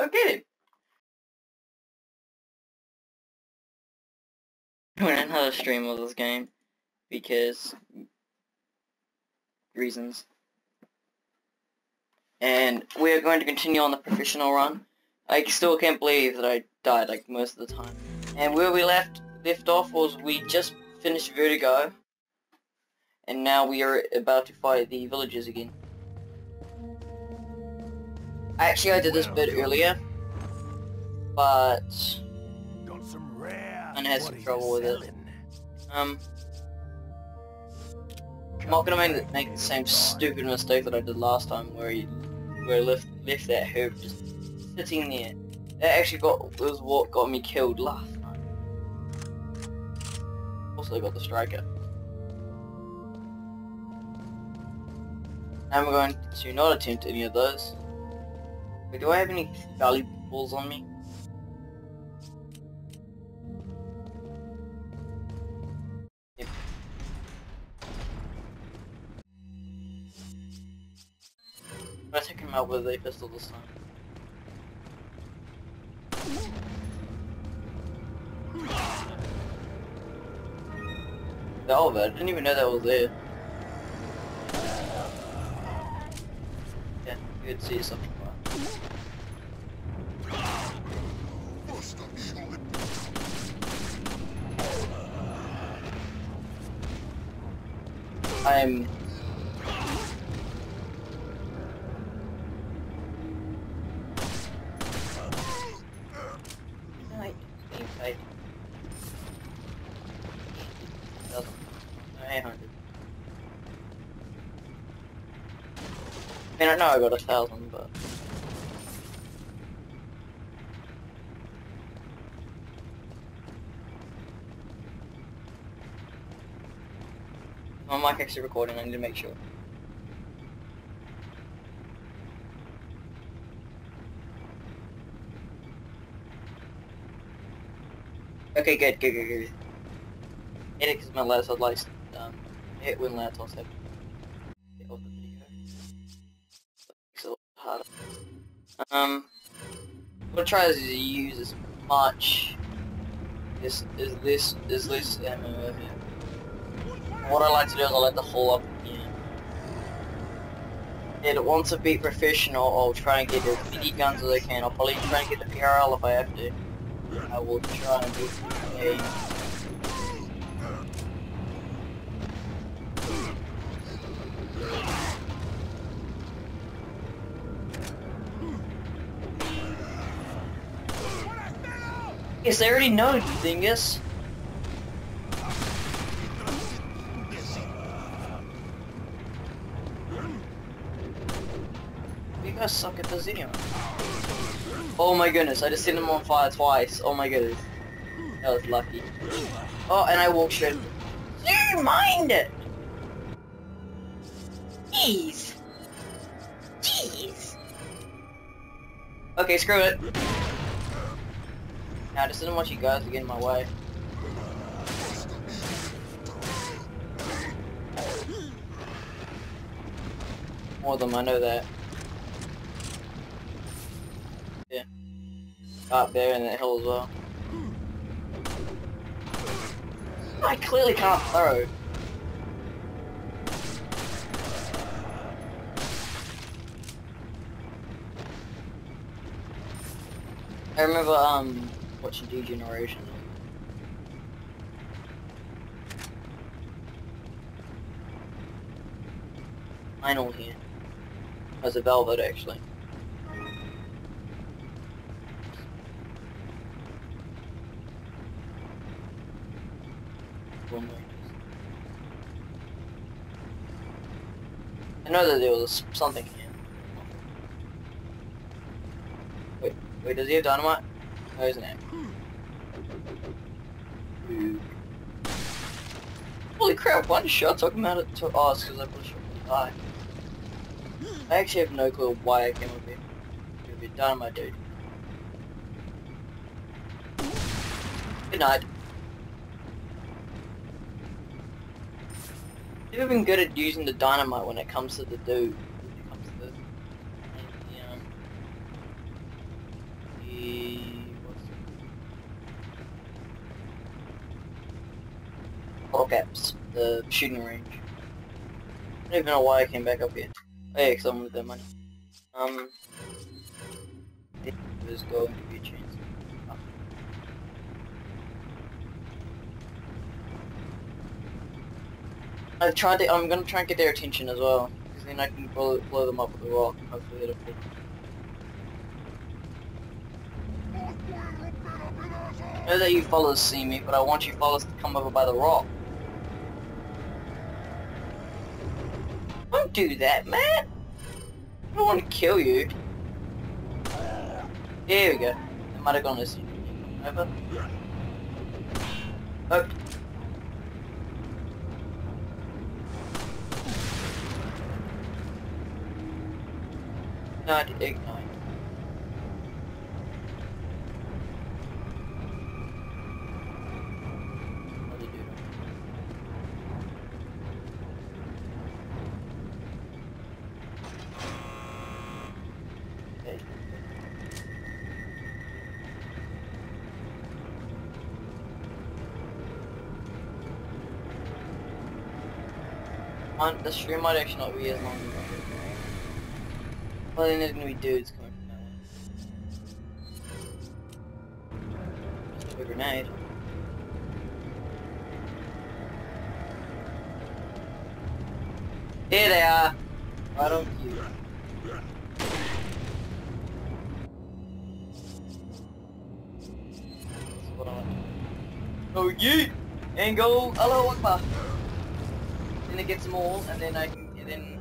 Okay. I went how to stream of this game because reasons. And we are going to continue on the professional run. I still can't believe that I died like most of the time. And where we left left off was we just finished Verdugo. And now we are about to fight the villagers again. Actually, I did this bit earlier, but Got some rare. And had some you trouble with it. um, I'm not gonna make the, make the same stupid mistake that I did last time, where he, where I left left that herb just sitting there. That actually got was what got me killed last time. Also got the striker. I'm going to not attempt any of those. Wait, do I have any valuables on me? I'm gonna him out with a pistol this time. Elevator, I didn't even know that was there. Yeah, you could see something. I'm. I I know I got a thousand, but my mic actually recording. I need to make sure. Okay, good, good, good, good. Hit it because my last had like um hit when last on second. Get off the video. Makes it a little harder. Um, I'm gonna try to use as much. This is this is this ammo here. What I like to do is I like to hold up. And once I beat professional, I'll try and get as many guns as I can. I'll probably try and get the PRL if I have to. I will try and get a Yes, they already know dingus. You guys suck at this anyway. Oh my goodness, I just set him on fire twice. Oh my goodness. That was lucky. Oh, and I walked straight. You mind it! Jeez. Jeez. Okay, screw it. Now, I just didn't want you guys to get in my way. More of them, I know that. Up there in that hill as well. I clearly can't throw. I remember um watching Degeneration. Final here. As a Velvet actually. I know that there was something here. Wait, wait, does he have dynamite? No, isn't it? Ooh. Holy crap, one shot took him out of to us? because I pushed him die. I actually have no clue why I came up here. You'll be dynamite dude. Good night. Even good at using the dynamite when it comes to the dude. Caps, the shooting range. I don't even know why I came back up here. Oh yeah, because I wanted that money. Um, to be chain. I tried to, I'm gonna try and get their attention as well, because then I can blow, blow them up with a rock and hopefully it'll fall. I know that you fellas see me, but I want you fellas to come over by the rock. Don't do that, man! I don't want to kill you. Here we go. They might have gone this over. Oh. No, I did ignite. The stream might actually not be as long well, then there's gonna be dudes coming from that. Just a grenade. Here they are! What I like. Oh, yeet! And go, Allahu Akbar! Then it gets them all, and then I can, and then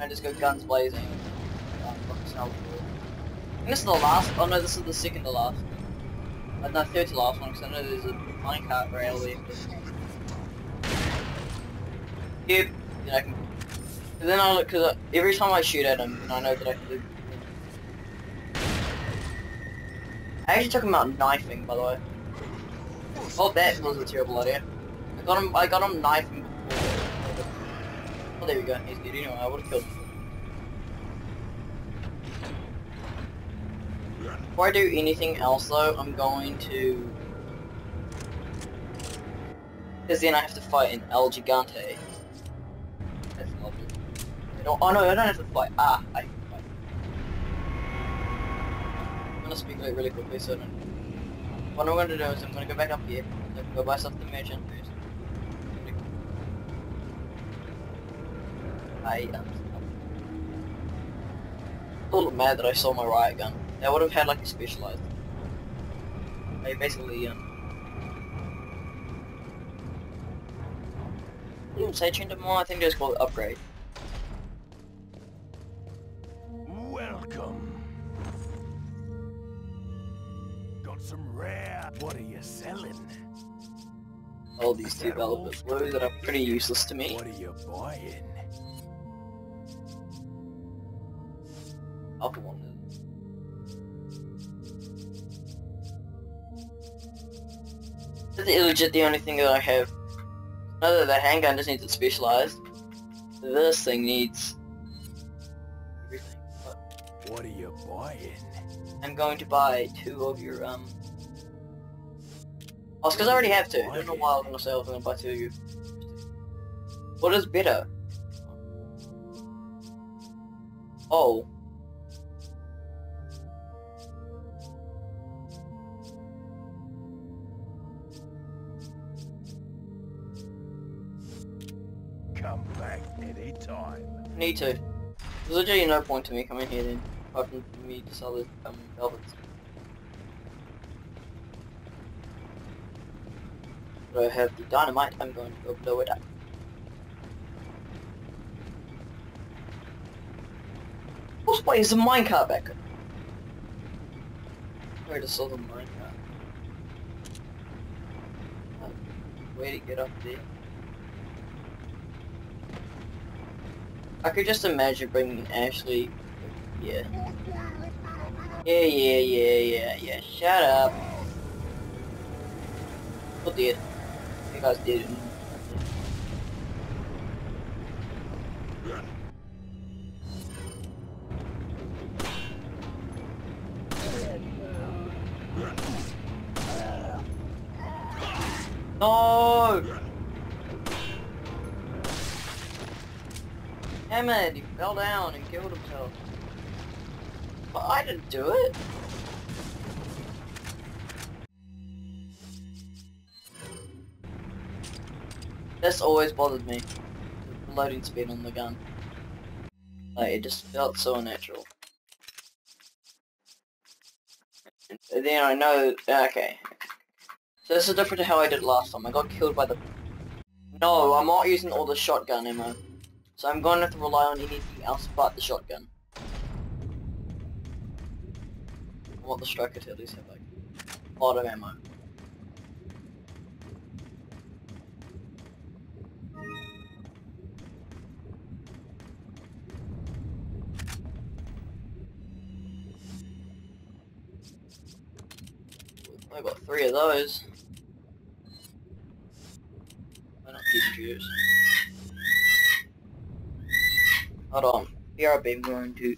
I just go guns blazing. And this is the last, oh no, this is the second to last. Uh, no, third to last one, because I know there's a minecart rail there. Yep, then I can, and then I look, because every time I shoot at him, I know that I can do I actually took him out knifing, by the way. Oh, that was a terrible idea. I got him, I got him knifing before. Oh, there we go, he's good. Anyway, I would've killed him. Before I do anything else though, I'm going to... Because then I have to fight an El Gigante. That's. I don't, oh no, I don't have to fight. Ah, I can fight. I'm gonna speak like really quickly so I don't... What I'm gonna do is I'm gonna go back up here. Go buy stuff the merchant first. I um, a little mad that I saw my riot gun. I would have had like a specialized. I basically um. I didn't say change it more. I think it's called upgrade. Welcome. Got some rare. What are you selling? All these velvet that are pretty useless to me. What are you buying? Alpha one. This is legit the only thing that I have. Other than the handgun just needs it specialized. This thing needs everything. But What are you buying? I'm going to buy two of your um. Oh, because I already have two. I don't know why I was gonna say I was gonna buy two of you. What is better? Oh. Need to. There's literally no point to me coming here then, apart from me to sell the um, velvets. But I have the dynamite, I'm going to go blow it up. What's why is the minecart back? Where to sell the minecart? Um, Way to get up there. I could just imagine bringing Ashley. Yeah. Yeah, yeah, yeah, yeah, yeah. Shut up. Who did? You guys did it. Didn't do it. This always bothered me. The loading speed on the gun. Like, it just felt so unnatural. And then I know... Okay. So this is different to how I did last time. I got killed by the... No, I'm not using all the shotgun ammo. So I'm going to have to rely on anything else but the shotgun. I want the striker to at least have like a lot of ammo. I got three of those. Why not these? Hold on. BRB, I'm going to...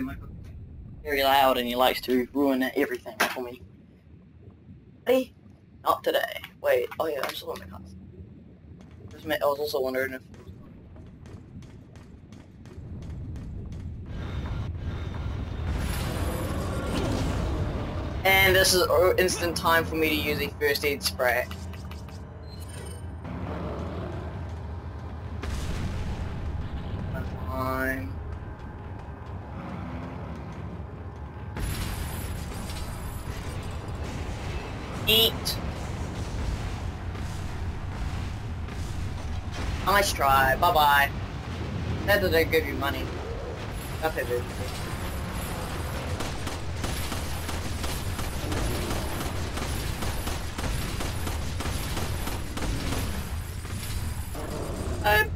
My god. Very loud and he likes to ruin everything for me. Ready? Not today. Wait, oh yeah, I'm still in the house. I was also wondering if And this is instant time for me to use a first aid spray. Nice try. Bye bye. That doesn't give you money. That's it. Um.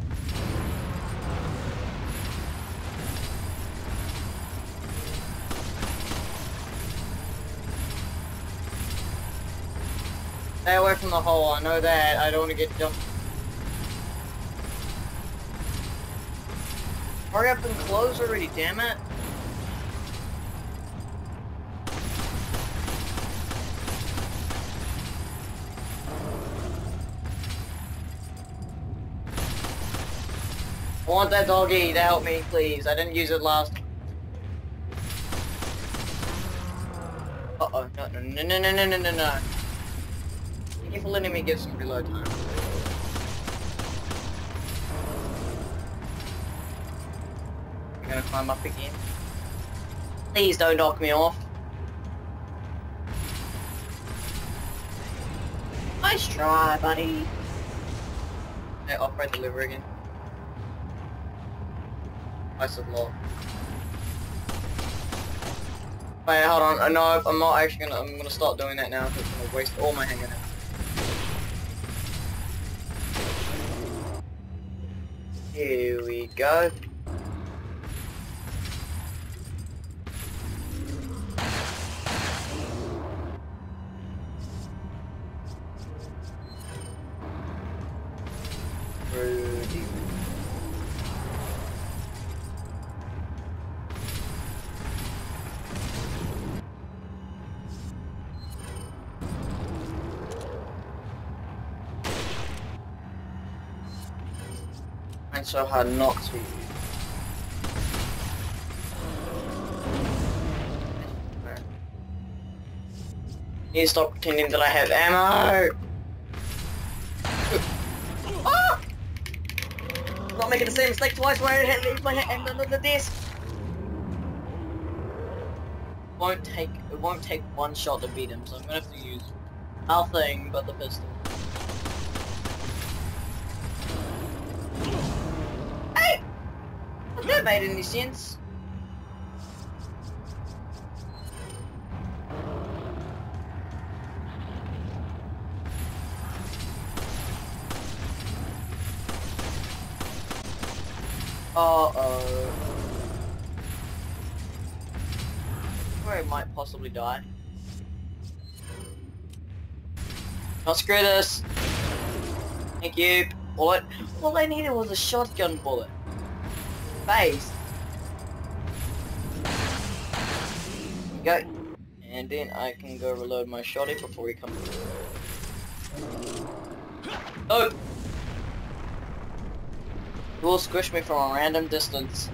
Stay away from the hole, I know that. I don't want to get jumped. Hurry up and close already, damn it. I want that doggy to help me, please. I didn't use it last. Uh-oh. No, no, no, no, no, no, no, no. Thank you for letting me get some reload time. Climb up again. Please don't knock me off. Nice try, buddy. Hey, operate the liver again. Nice said low. Wait, hold on. Uh, no, I'm not actually gonna. I'm gonna start doing that now. because I'm gonna waste all my hanging out. Here we go. So hard not to. Need to stop pretending that I have ammo. Ah! Not making the same mistake twice where I hit my hand under the desk. Won't take it won't take one shot to beat him, so I'm gonna have to use nothing but the pistol. That made any sense? Uh-oh. Where I might possibly die. Not screw this. Thank you. Bullet. All I needed was a shotgun bullet. Face. Go. And then I can go reload my shotty before he comes. Oh! He will squish me from a random distance.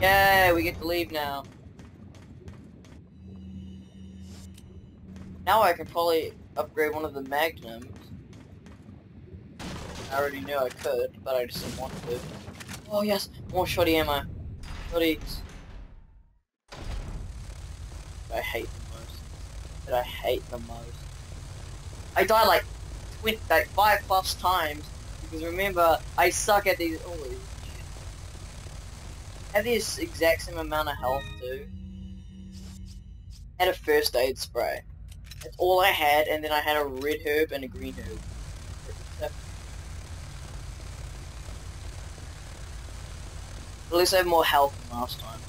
Yay, we get to leave now. Now I can probably upgrade one of the magnums. I already knew I could, but I just didn't want to. Oh yes, more shotty ammo. Shotties. I hate them most. That I hate the most. I die like, twin, like five plus times because remember I suck at these. Holy shit. Have this exact same amount of health too. Had a first aid spray. That's all I had, and then I had a red herb and a green herb. At least I have more health than last time.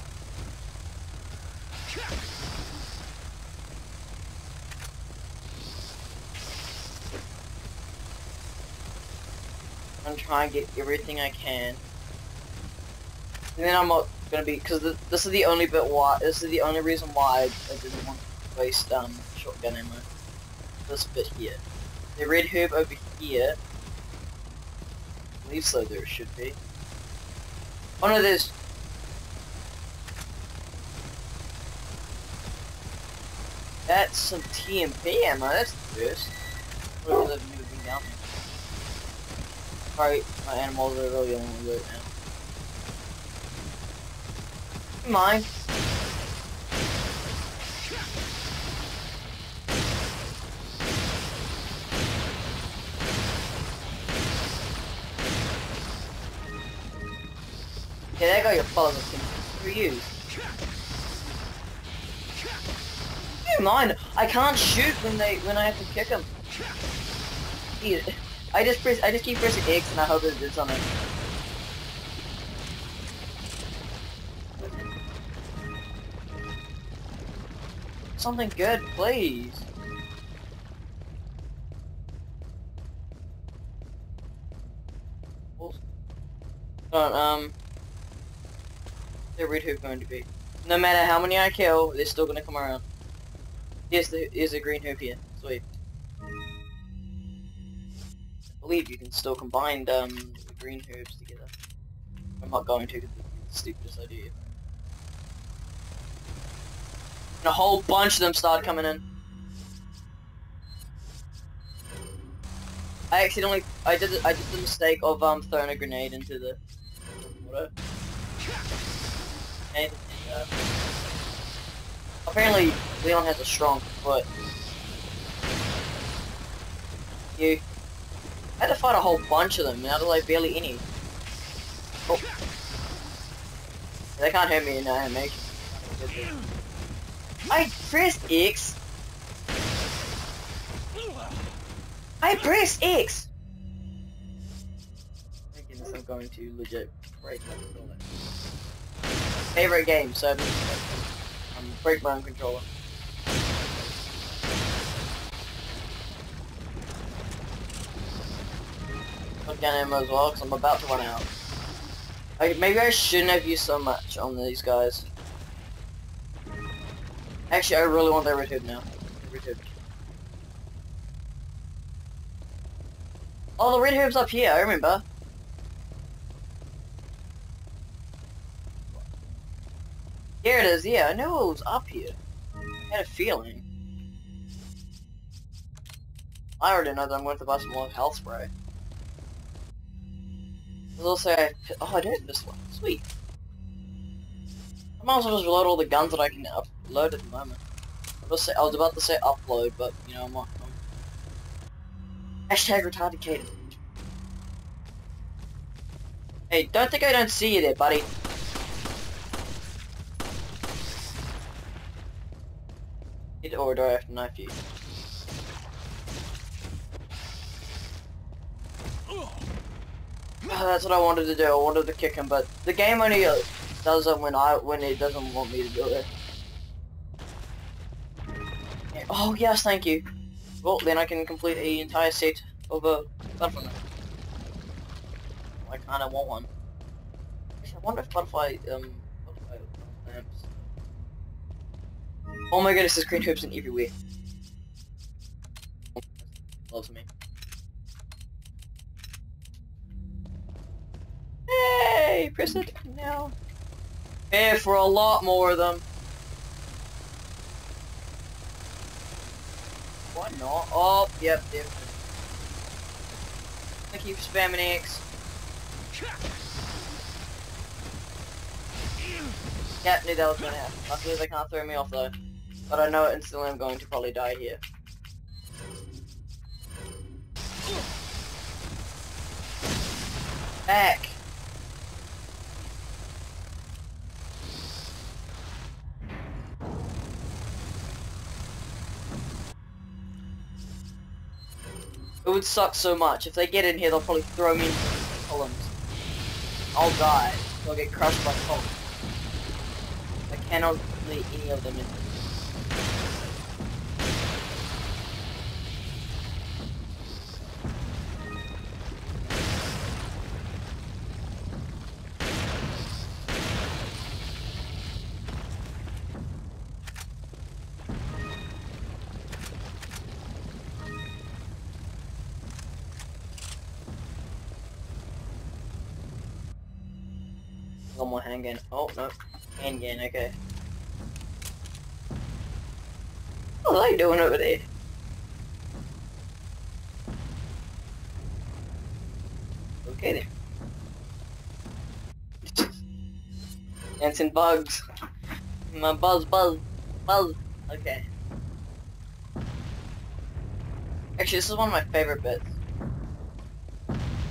I'm trying to get everything I can. And then I'm gonna be, because this is the only bit why, this is the only reason why I didn't want to waste um, shotgun ammo. This bit here. The red herb over here. I believe so there should be. Oh no, there's... That's some TMP ammo, that's the first. What have never been down there? Sorry, my animals are really on the loot now. Mine. Okay, there go your followers. Are you? You mind? I can't shoot when they when I have to kick them. I just press I just keep pressing X and I hope it does something. Something good, please. Um the red hoop going to be? No matter how many I kill, they're still gonna come around. There is a green hoop here. Sweet. I believe you can still combine um, the green Hoops together. I'm not going to because it's the stupidest idea. And a whole bunch of them started coming in. I accidentally, I did, I did the mistake of um throwing a grenade into the water. Uh, apparently Leon has a strong foot. You. I had to fight a whole bunch of them, out of like barely any. Oh. They can't hurt me in animation. I pressed X. I pressed X. Thank goodness I'm going to legit break my. Favorite game, so I'm um, break my own controller. Put down ammo as well, because I'm about to run out. I, maybe I shouldn't have used so much on these guys. Actually, I really want that red now. Red. Oh, the red herb's up here, I remember. Here it is, yeah, I knew it was up here. I had a feeling. I already know that I'm going to buy some more health spray. There's also a... Oh, I did this one. Sweet. I might as well just reload all the guns that I can upload at the moment. I was, about to say upload, but, you know, I'm not... I'm... Hashtag retarded. Hey, don't think I don't see you there, buddy. Or do I have to knife you? That's what I wanted to do. I wanted to kick him, but the game only uh, does it when I when it doesn't want me to do it. Oh yes, thank you. Well, then I can complete a entire set of a butterfly. I kind of want one. I wonder if butterfly um Oh my goodness, there's green hoops in everywhere. Loves me. Hey, press it now. Here for a lot more of them. Why not? Oh, yep, yep. I keep spamming X. Yep, knew that was gonna happen. Luckily they can't throw me off though. But I know instantly I'm going to probably die here. Back! It would suck so much. If they get in here, they'll probably throw me into the columns. I'll die. I'll get crushed by columns. I cannot let any of them in. No. Handgun, okay. What are they doing over there? Okay then. Dancing bugs. My buzz, buzz, buzz. Okay. Actually, this is one of my favorite bits.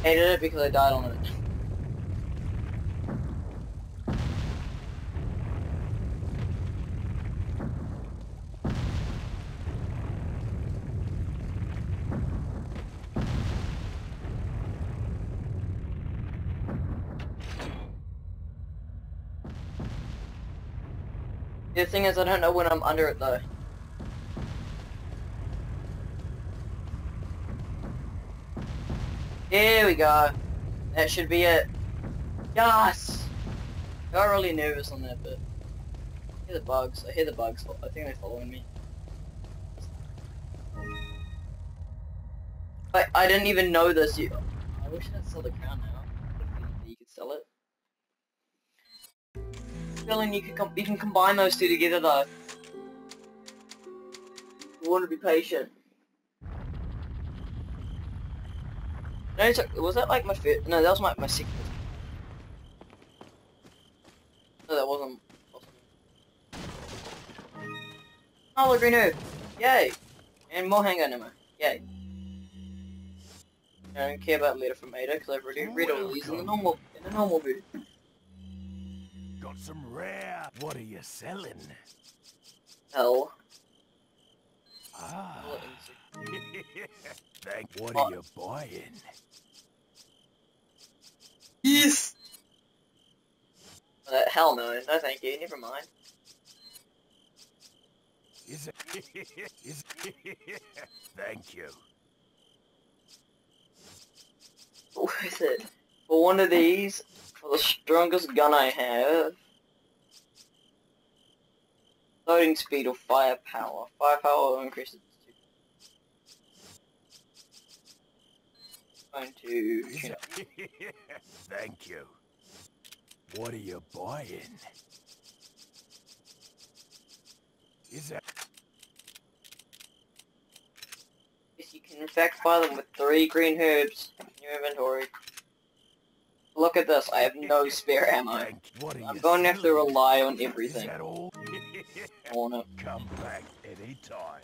Hated it because I died on it. The thing is, I don't know when I'm under it though. Here we go. That should be it. Yes! I got really nervous on that bit. I hear the bugs. I hear the bugs. I think they're following me. I, I didn't even know this. You, I wish I'd sell the crown now. You could sell it. Feeling you can you can combine those two together though. You want to be patient. No, was that like my first? No, that was my my second. No, that wasn't. Possible. Oh, green herb! Yay! And more handgun ammo. Yay! I don't care about letter from Ada because I've already read all these in the normal in the normal view. Got some rare. What are you selling? Oh. Ah. Thank. What What? are you buying? Yes! Uh, hell no, no thank you, never mind. Is it? Is it? Thank you. Worth it. For one of these, for the strongest gun I have. Loading speed or firepower. Firepower will increase it to... Going to... It? up. Thank you. What are you buying? Is that? Yes, you can in fact buy them with three green herbs in your inventory. Look at this, I have no spare ammo. Thank. What are I'm going to have to rely on Is everything. I wanna... Come back anytime.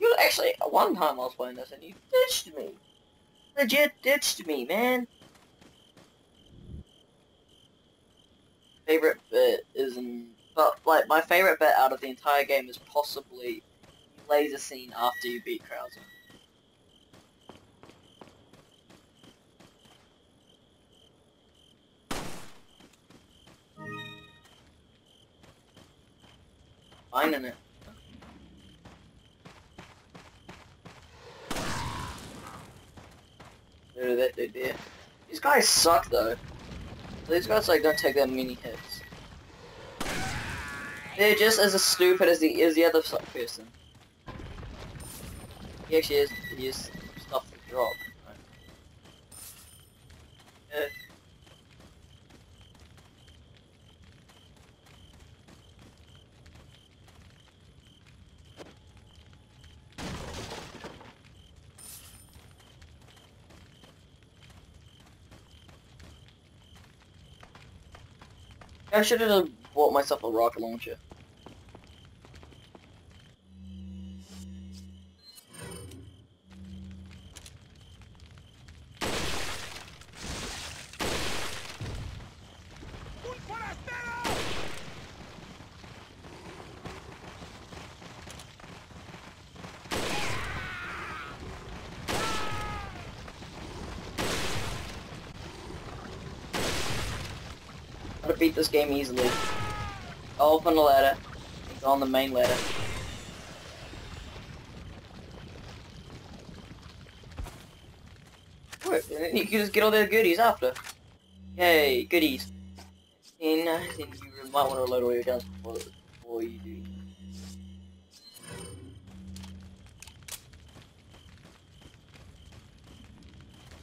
You actually, one time I was playing this and you ditched me. Legit ditched me, man. Favorite bit isn't, but like my favorite bit out of the entire game is possibly laser scene after you beat Krauser. Finding it. Do that, they did. These guys suck though. These guys like don't take that many hits. They're just as stupid as the as the other person. He actually has he has stuff to drop. Right? Yeah. I should have bought myself a rocket launcher. This game easily. I'll open the ladder. It's on the main ladder. And you can just get all the goodies after. Yay, goodies. And uh, then you might want to load all your guns before, before you do.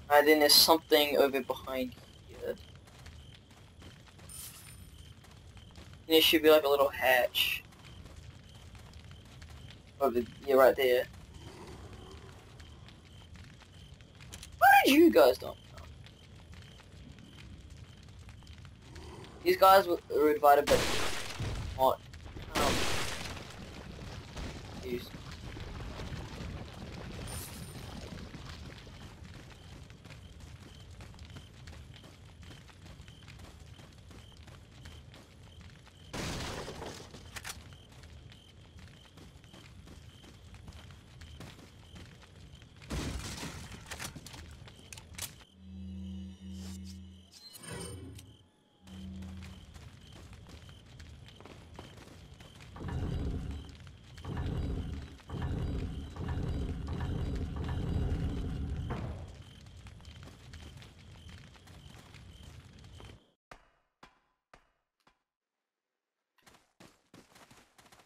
Alright, then there's something over behind here. There should be like a little hatch. Over, yeah, right there. What did you guys know? These guys were, were invited but not um.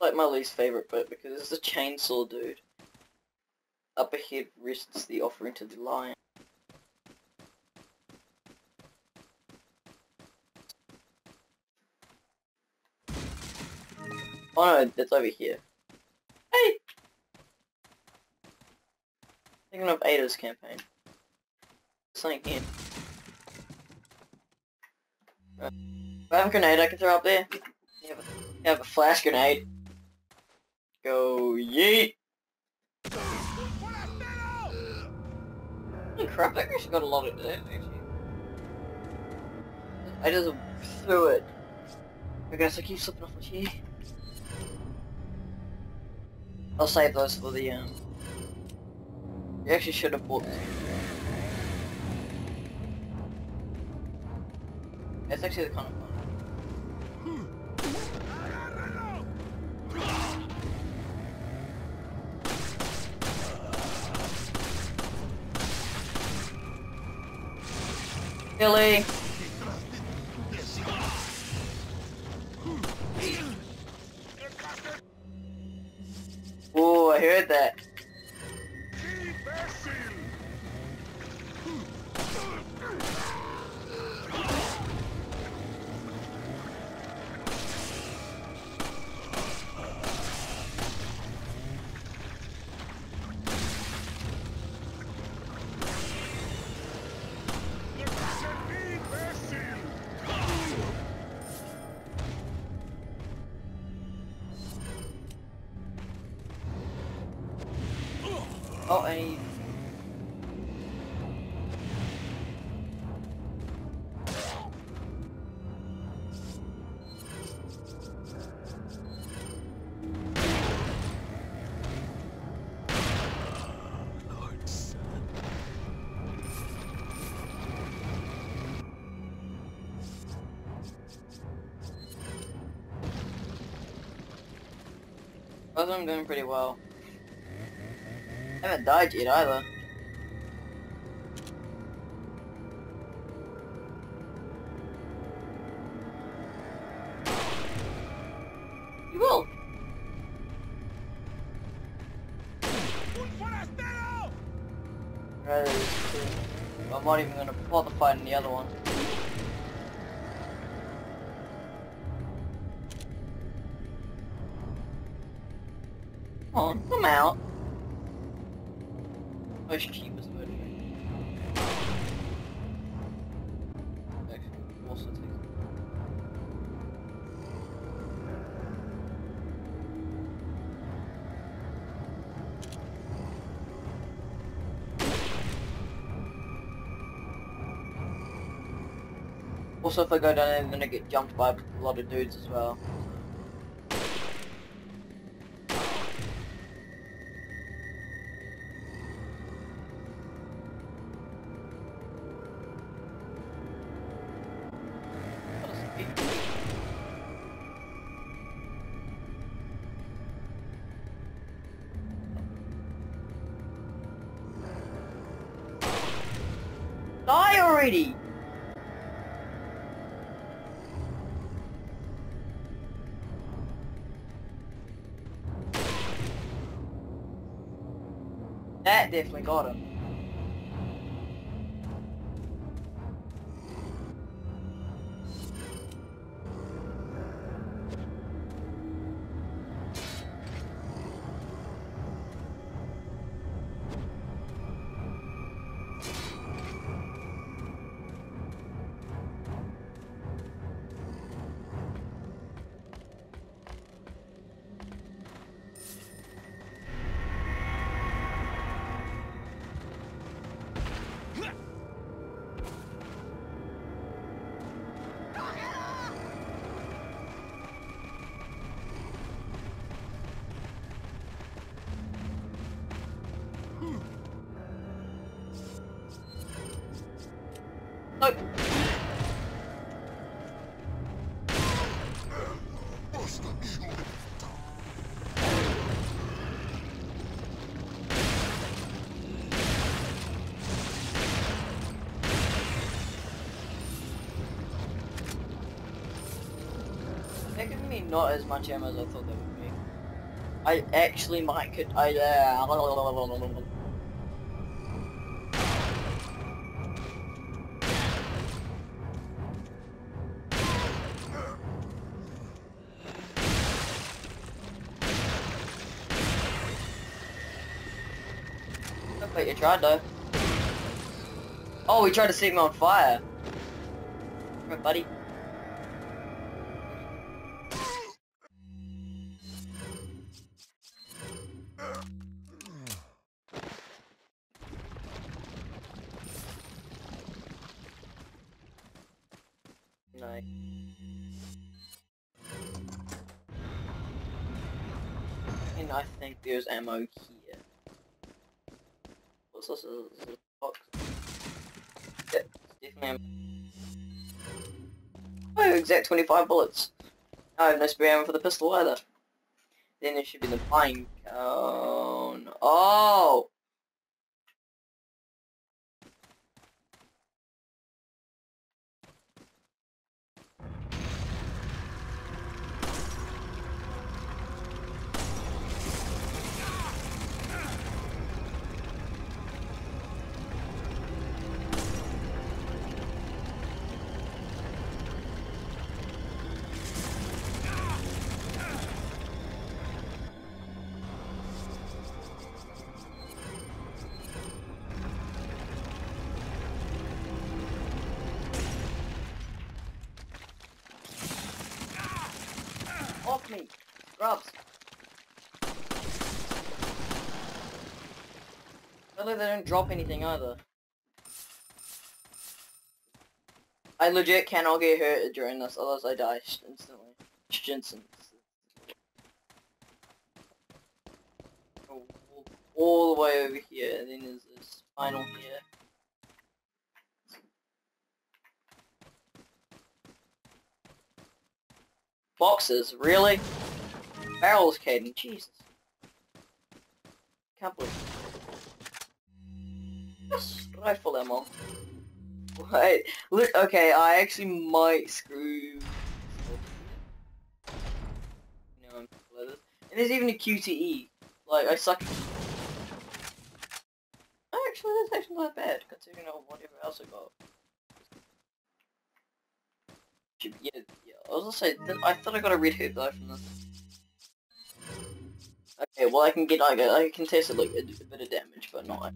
Like my least favorite bit because it's the chainsaw dude. Up ahead rests the offering to the lion. Oh no, that's over here. Hey! Thinking of Ada's campaign. Something here. Right. I have a grenade I can throw up there. You have a, you have a flash grenade. Yeet! Holy crap, that actually got a lot of damage. I just threw it. I guess I keep slipping off my chair. I'll save those for the, um... You actually should have bought. It's actually the kind of Billy! I them doing pretty well. Haven't died yet either. Also, if I go down there, I'm gonna get jumped by a lot of dudes as well. That definitely got him. Not as much ammo as I thought they would be. I actually might could I uh, Wait, you tried though. Oh, he tried to set me on fire. Right, buddy. Ammo here. What's this? Is this a box? Definitely ammo. Oh, exact 25 bullets. I have no spare ammo for the pistol either. Then there should be the pine cone. Oh! Really, they don't drop anything either. I legit cannot get hurt during this, otherwise I die instantly. Jensen. All, the way over here, and then there's this final here. Boxes, really? Barrels, Caden, Jesus. Can't believe rifle ammo. Wait, look, okay, I actually might screw... And there's even a QTE. Like, I suck It's actually not bad considering all whatever else I got. Should be, yeah, yeah. I was gonna say, th- I thought I got a red hoop though from this. Okay, well I can get, I, I can test it like a, a bit of damage, but not.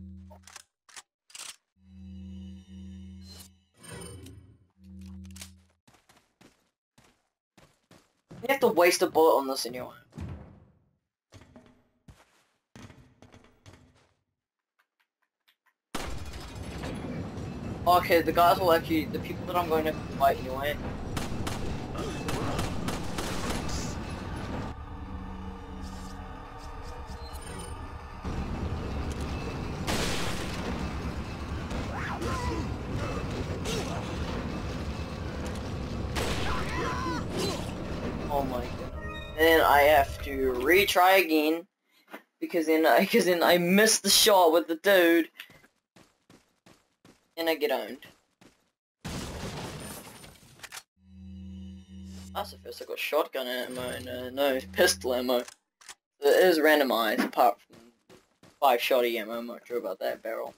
You have to waste a bullet on this anyway. Okay, the guys will actually, the people that I'm going to fight anyway. Then I have to retry again because then I because then I missed the shot with the dude and I get owned. That's the first I got shotgun ammo and uh, no pistol ammo. It is randomized apart from five shotty ammo. I'm not sure about that barrel.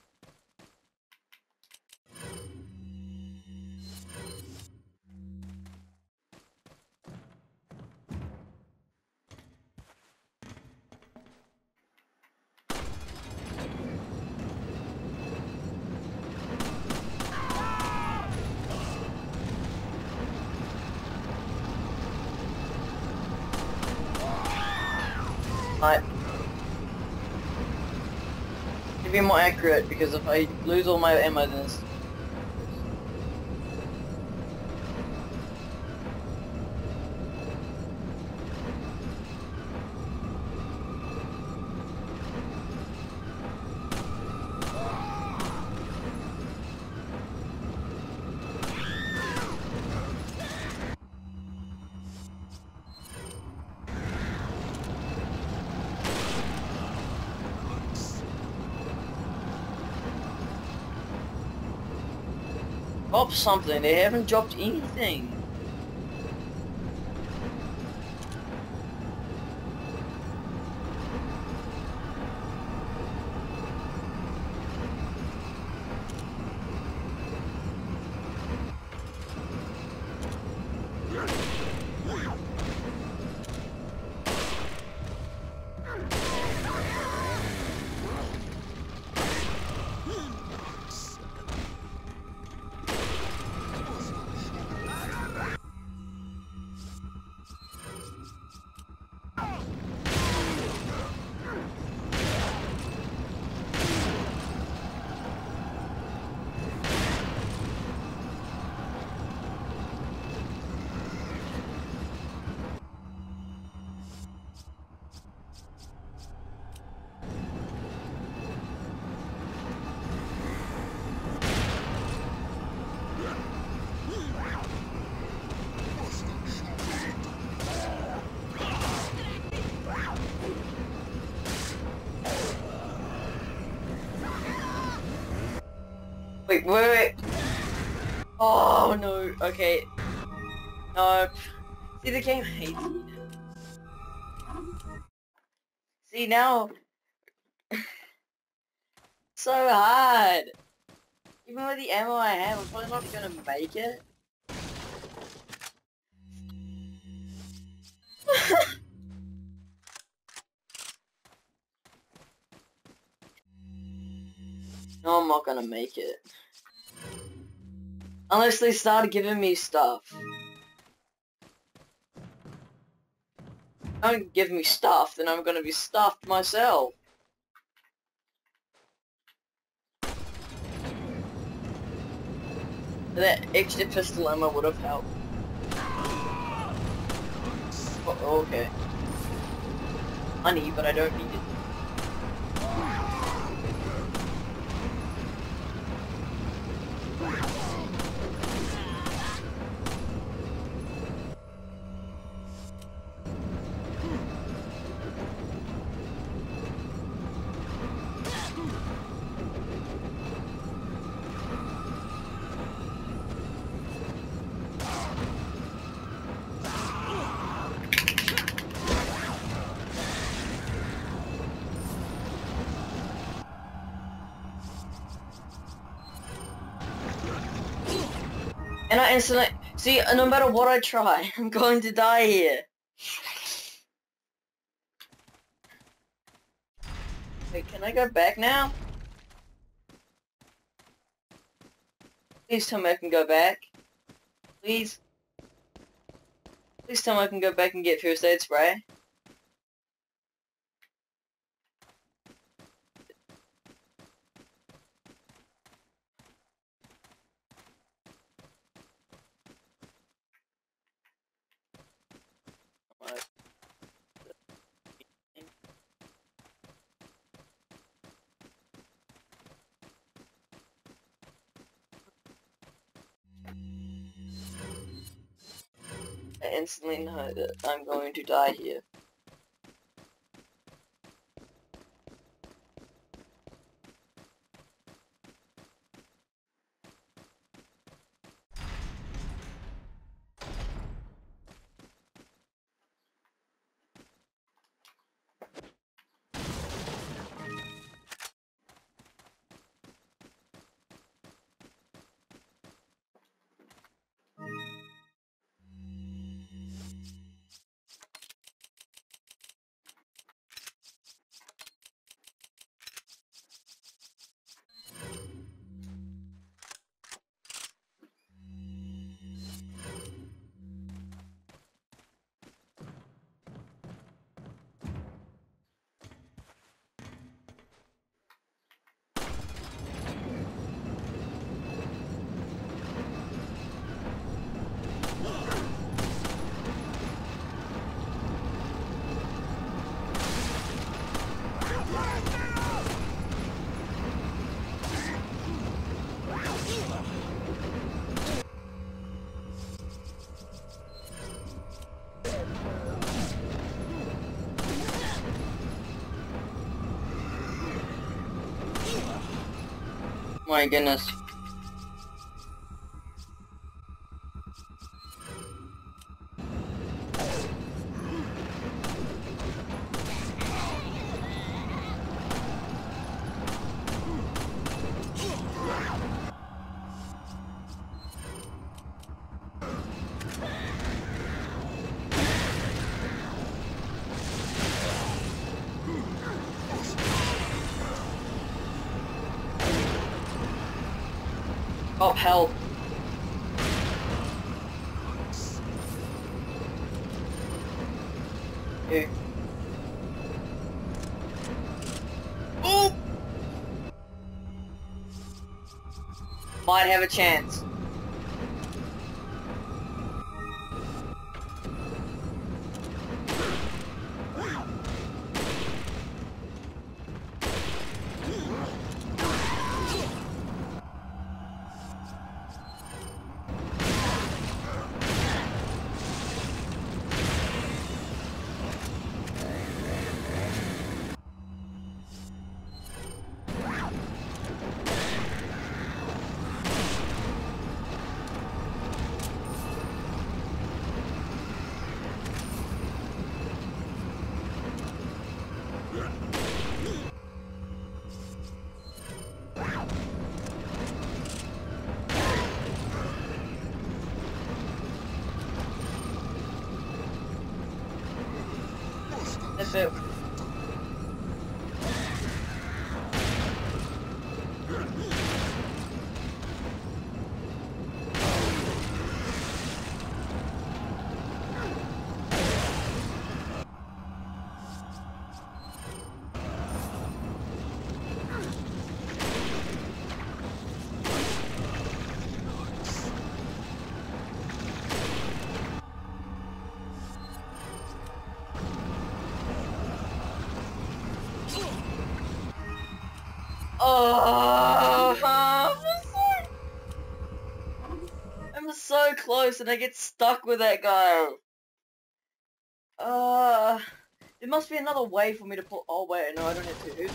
Be more accurate because if I lose all my ammo then it's Something, they haven't dropped anything. Oh no, okay. No. See, the game hates me now. See, now... so hard. Even with the ammo I have, I'm probably not gonna make it. no, I'm not gonna make it. Unless they start giving me stuff. Don't give me stuff, then I'm gonna be stuffed myself. That extra pistol ammo would have helped. Oh, okay. Money, but I don't need it. I instantly... See, no matter what I try, I'm going to die here. Wait, can I go back now? Please tell me I can go back. Please. Please tell me I can go back and get first aid spray. I that I'm going to die here. My goodness. Oh, help. Here. Oh! Might have a chance. And I get stuck with that guy. Uh, there must be another way for me to pull. Oh wait, no, I don't have to. Oops.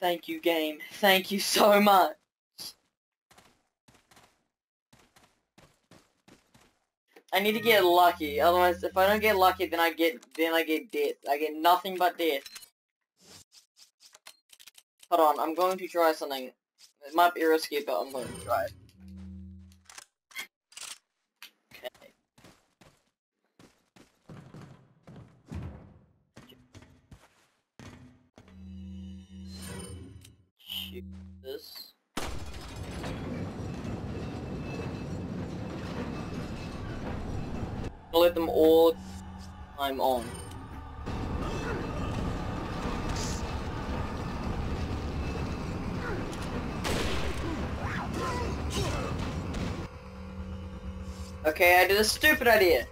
Thank you, game. Thank you so much. I need to get lucky. Otherwise, if I don't get lucky, then I get then I get death. I get nothing but death. Hold on, I'm going to try something. It might be risky, but I'm going to try it. A stupid idea.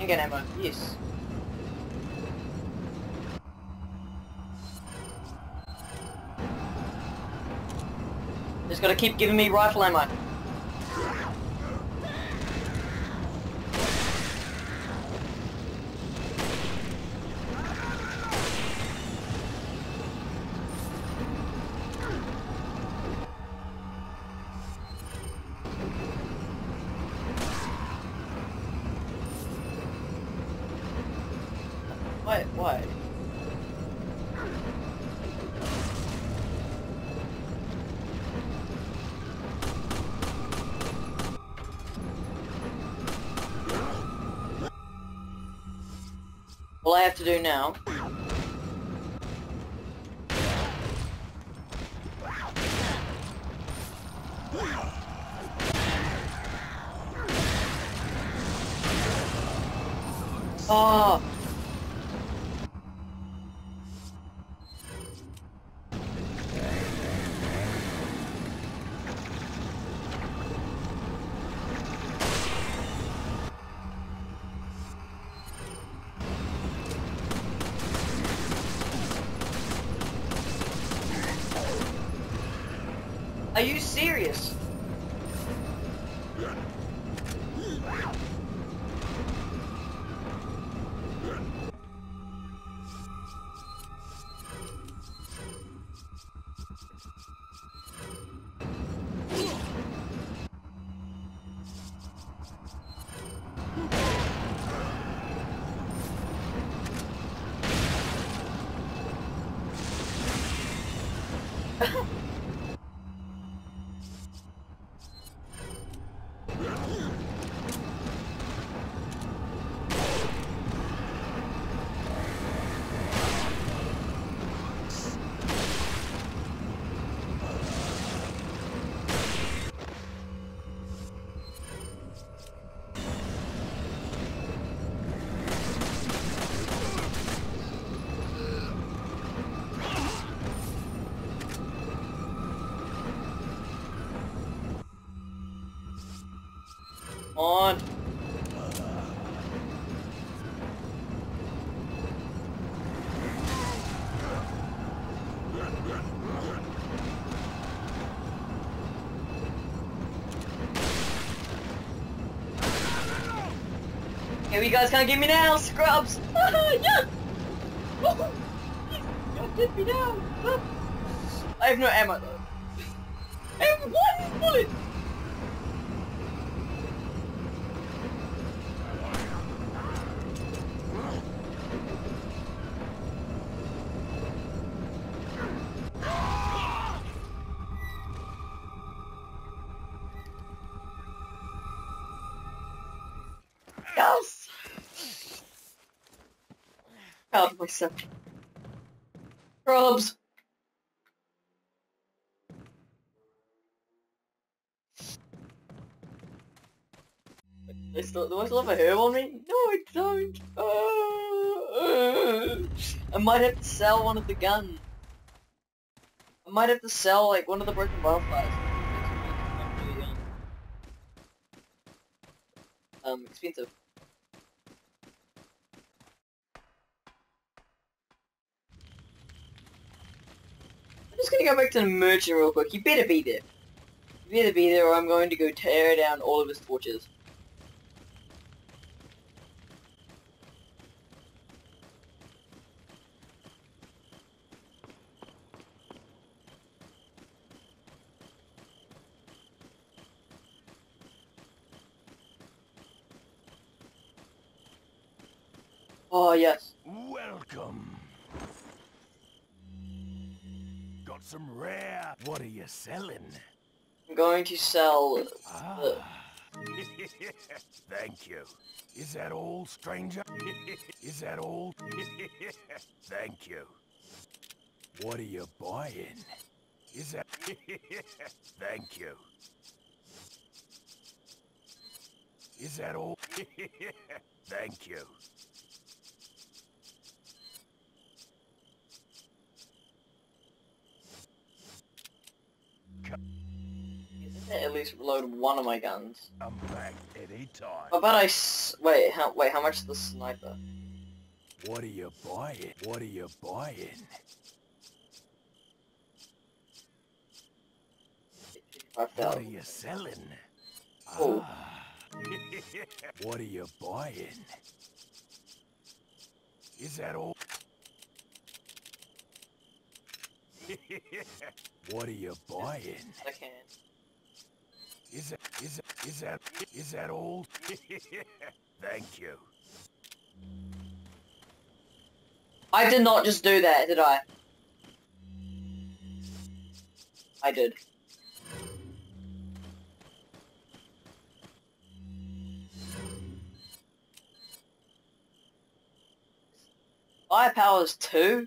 Again, ammo. Yes. Just gotta keep giving me rifle ammo. Why? Why? All I to do now Are you serious? You guys can't get me now, scrubs! yes! Woohoo! Don't get me down! I have no ammo Myself. Scrubs! I do I still have a herb on me? No, I don't. Uh, uh. I might have to sell one of the guns. I might have to sell like one of the broken butterflies. Um, expensive. Just gonna go back to the merchant real quick. You better be there. You better be there or I'm going to go tear down all of his torches. Oh yes. Welcome. Got some rare. What are you selling? I'm going to sell... Ah. Thank you. Is that all, stranger? Is that all? Thank you. What are you buying? Is that... Thank you. Is that all? Thank you. At least reload one of my guns. I'm back anytime. How about I s wait, how wait, how much is the sniper? What are you buying? What are you buying? What are you selling? Oh. Ah. what are you buying? Is that all? what are you buying? I can. Is that is that is that is that all? Thank you. I did not just do that, did I? I did. Firepower is two?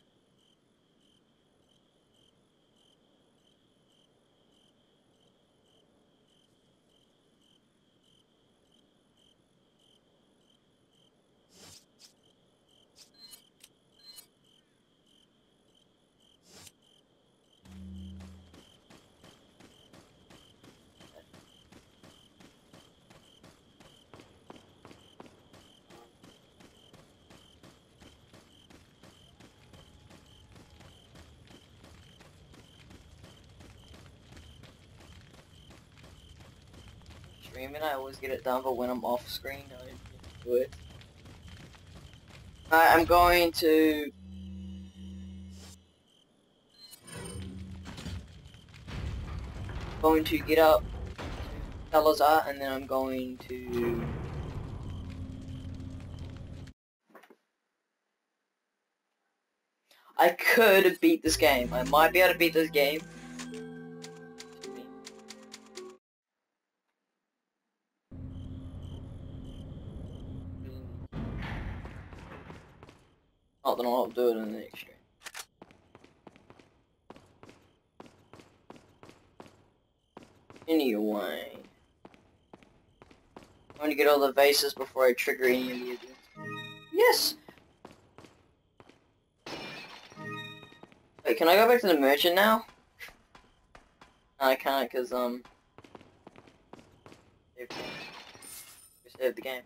Streaming, I always get it done, but when I'm off screen, I do it. I'm going to... Going to get up to Salazar, and then I'm going to... I could beat this game. I might be able to beat this game. The vases before I trigger any of the. Yes! Wait, can I go back to the merchant now? No, I can't because, um... Save the game.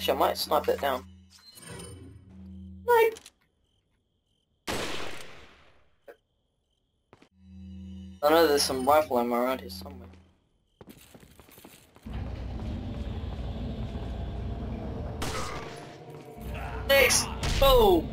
Actually, I might snipe that down. Snipe! I know there's some rifle ammo around here somewhere. Six! Boom!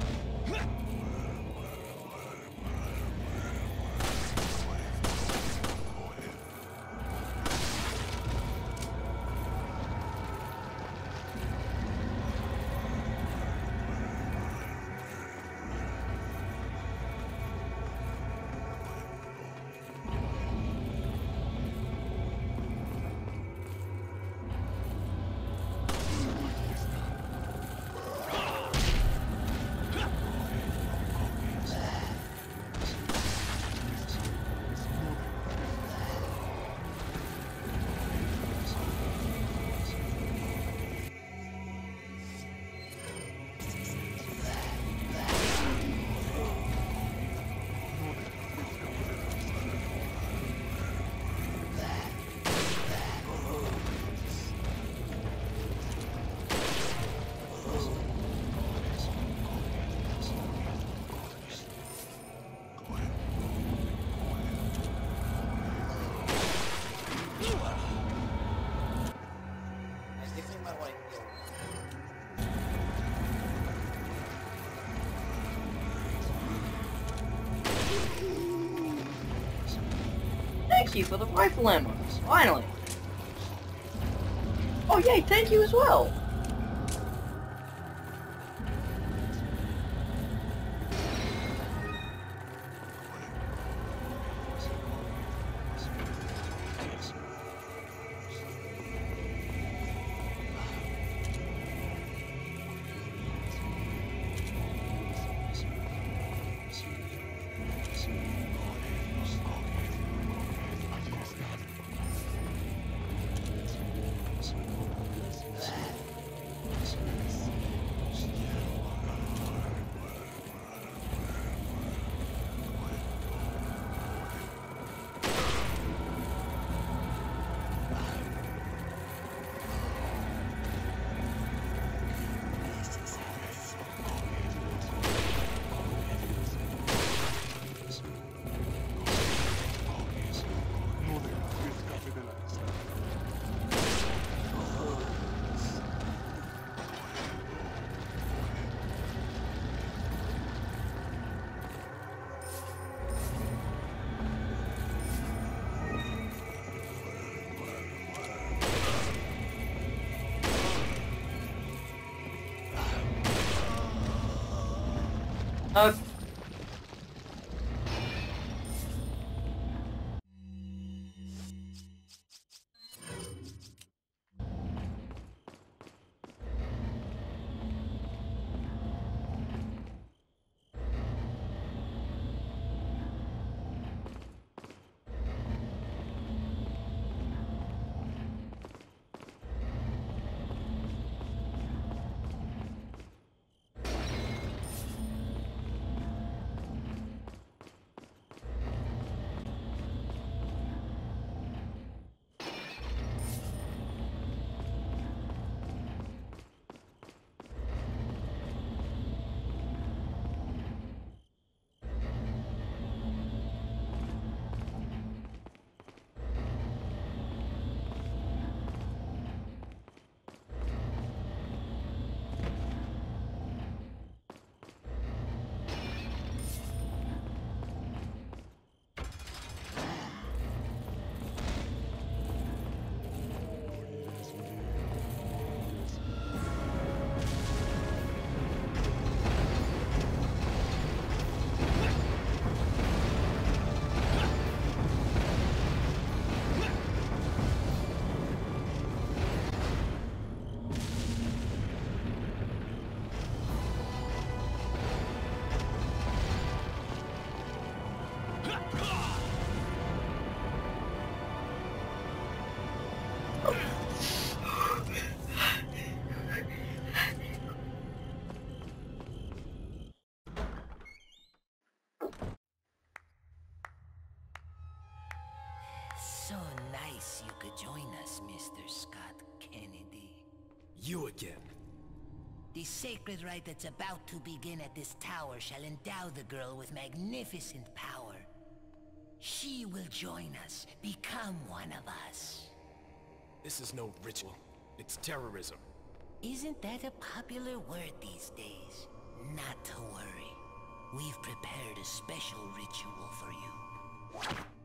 You for the rifle ammo. Finally. Oh yay, thank you as well. Mr. Scott Kennedy. You again. The sacred rite that's about to begin at this tower shall endow the girl with magnificent power. She will join us, become one of us. This is no ritual. It's terrorism. Isn't that a popular word these days? Not to worry. We've prepared a special ritual for you.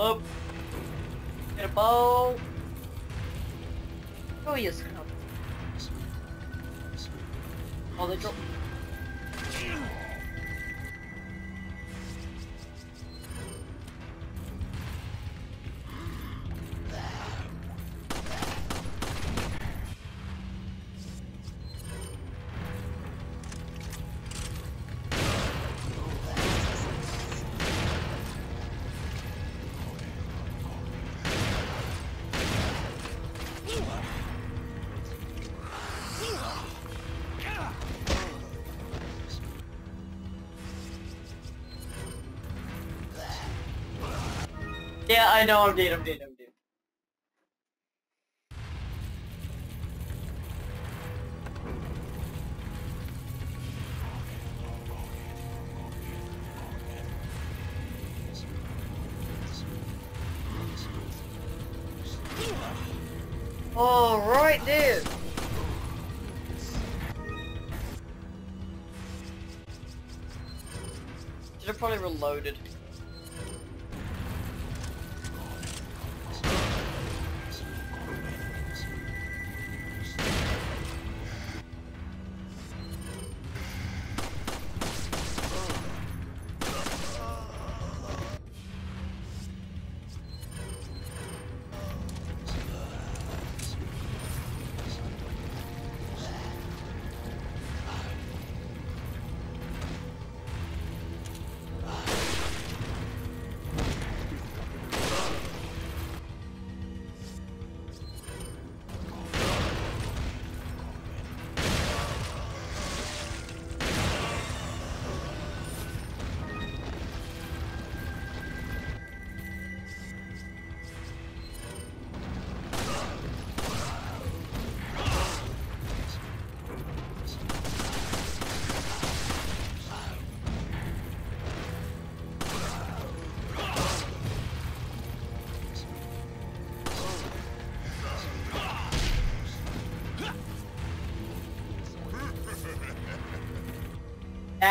Whoop. Get a ball. Oh. Yeah, I know, I'm dead, I'm dead, I'm dead. Oh, right there. Should have probably reloaded.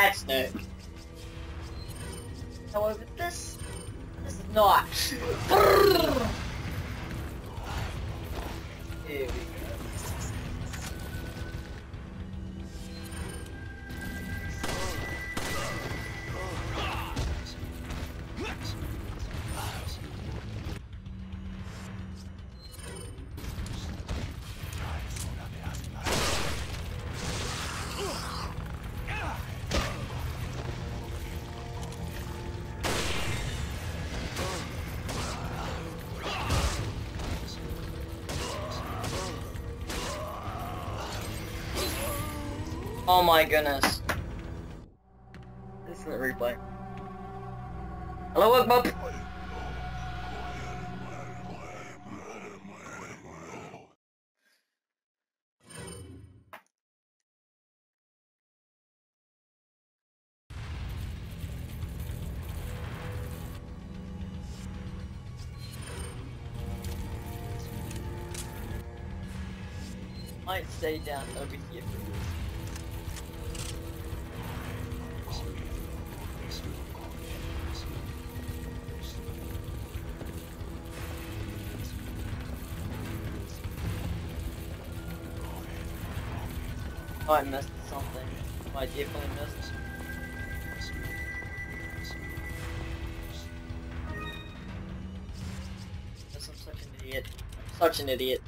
That's. However, this this is not. Oh my goodness. This is the replay. Hello, Akbar. Might stay down over here Oh, I missed something. Oh, I definitely missed. Yes, I'm such an idiot. I'm such an idiot.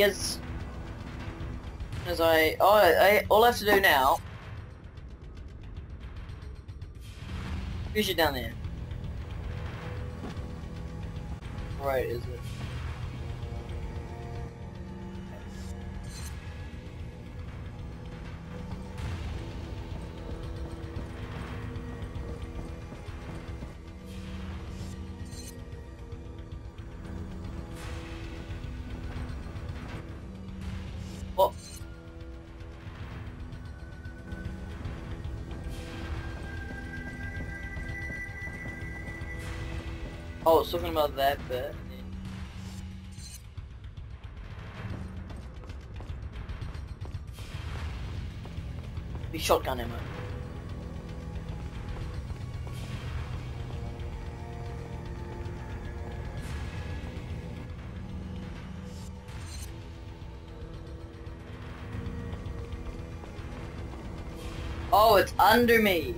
Well, is. As I, oh, I, all I have to do now. Who's you down there? Right, is it? Oh, something about that bit. Be shotgun him. Oh, it's under me.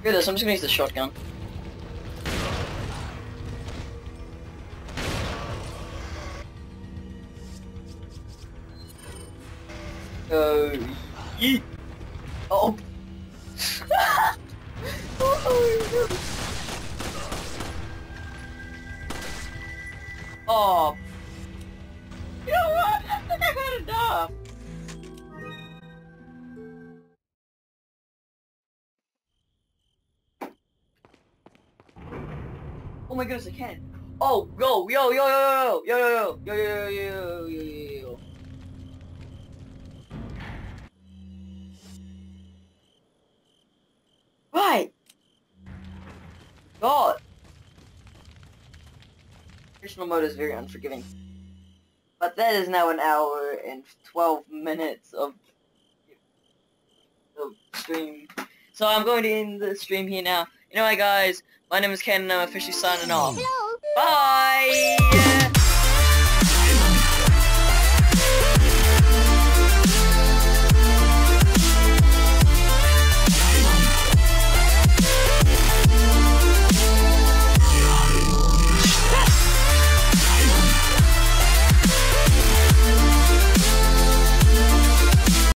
Screw this, I'm just gonna use the shotgun. My goodness, I can. Oh, yo, yo, yo, yo, yo, yo, yo, yo, yo, yo, yo, yo, yo, yo, yo. Right. God. Traditional mode is very unforgiving. But that is now an hour and 12 minutes of, of stream. So I'm going to end the stream here now. Anyway guys, my name is Ken and I'm officially signing off. Hello. Bye!